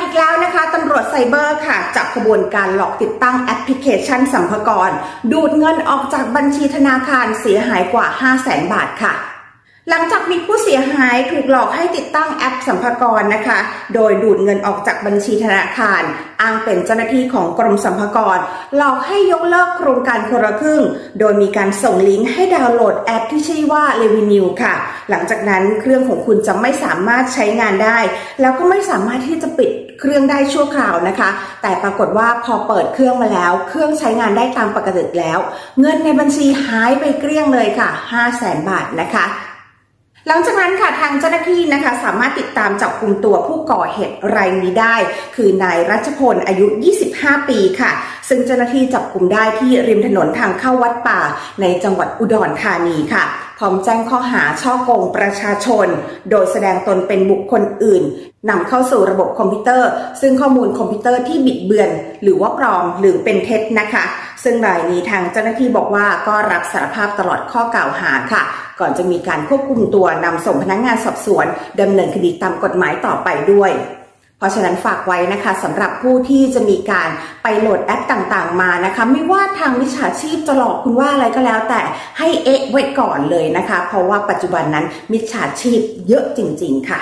อีกแล้วนะคะตำรวจไซเบอร์ค่ะ จับขบวนการหลอกติดตั้งแอปพลิเคชันสัมภาระดูดเงินออกจากบัญชีธนาคารเสียหายกว่า 5 0 0แสนบาทค่ะ หลังจากมีผู้เสียหายถูกหลอกให้ติดตั้งแอปสัมภาระนะคะ โดยดูดเงินออกจากบัญชีธนาคาร อ้างเป็นเจ้าหน้าที่ของกรมสัมภาระหลอกให้ยกเลิกโครงการคนละครึ่ง โดยมีการส่งลิงก์ให้ดาวน์โหลดแอปที่ชื่อว่า Revenue ค่ะ หลังจากนั้นเครื่องของคุณจะไม่สามารถใช้งานได้ แล้วก็ไม่สามารถที่จะปิดเครื่องได้ชั่วคราวนะคะ แต่ปรากฏว่าพอเปิดเครื่องมาแล้ว เครื่องใช้งานได้ตามปกติแล้ว เงินในบัญชีหายไปเกลี้ยงเลยค่ะ 5 0 0แสนบาทนะคะ หลังจากนั้นค่ะทางเจ้าหน้าที่นะคะสามารถติดตามจับกลุ่มตัวผู้ก่อเหตุรายนี้ได้ คือนายรัชพลอายุ 25 ปีค่ะ ซึ่งเจ้าหน้าที่จับกลุ่มได้ที่ริมถนนทางเข้าวัดป่า ในจังหวัดอุดรธานีค่ะพร้อมแจ้งข้อหาช่อโกงประชาชน โดยแสดงตนเป็นบุคคลอื่นนำเข้าสู่ระบบคอมพิวเตอร์ ซึ่งข้อมูลคอมพิวเตอร์ที่บิดเบือน หรือว่าปลอมหรือเป็นเท็จนะคะ ซึ่งรายนี้ทางเจ้าหน้าที่บอกว่าก็รับสารภาพตลอดข้อกล่าวหาค่ะ ก่อนจะมีการควบคุมตัวนำส่งพนักงงานสอบสวนดำเนินคดีตามกฎหมายต่อไปด้วยเพราะฉะนั้นฝากไว้นะคะสำหรับผู้ที่จะมีการไปโหลดแอปต่างๆมานะคะ ไม่ว่าทางมิจฉาชีพจะหลอกคุณว่าอะไรก็แล้ว แต่ให้เอ๊ะไว้ก่อนเลยนะคะ เพราะว่าปัจจุบันนั้นมิจฉาชีพเยอะจริง ๆ ค่ะ